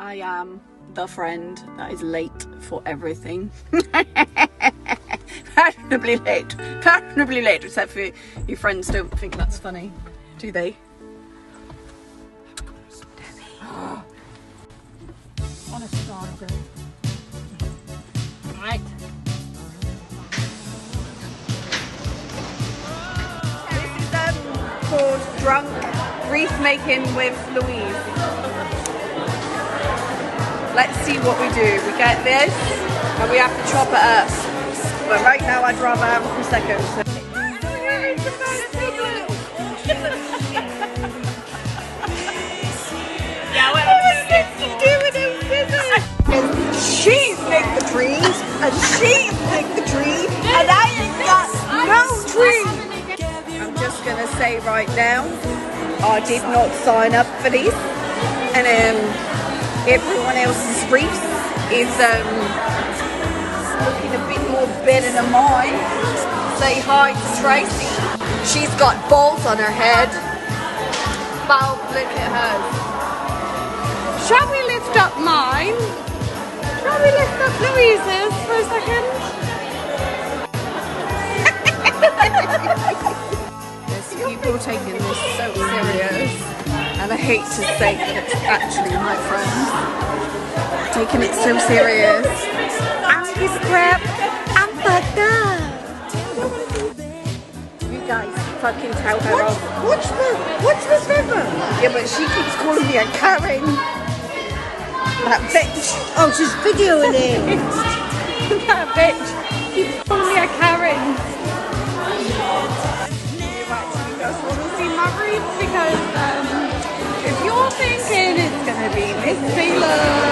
I am the friend that is late for everything. fashionably late. Fashionably late, except for your friends don't think that's funny, do they? On a starter. Right. This is um, called Drunk Wreath Making with Louise. Let's see what we do. We get this and we have to chop it up. But right now I'd rather have a Prosecco. So. She picked the trees and she picked the tree and I ain't got no tree. I'm just gonna say right now, I did not sign up for this, and um, everyone else's reefs is um, looking a bit more better than mine. Say hi to Tracy. She's got balls on her head. Bow, look at hers. Shall we lift up mine? Shall we lift up Louise's for a second? People taking this so serious, and I hate to say that it's actually my friend. taking it so serious. I'm his crap. I'm fucked up. You guys fucking tell her off. What's the what's the feather? Yeah, but she keeps calling me a Karen. That bitch. Oh, she's videoing it. that bitch keeps calling me a Karen. Because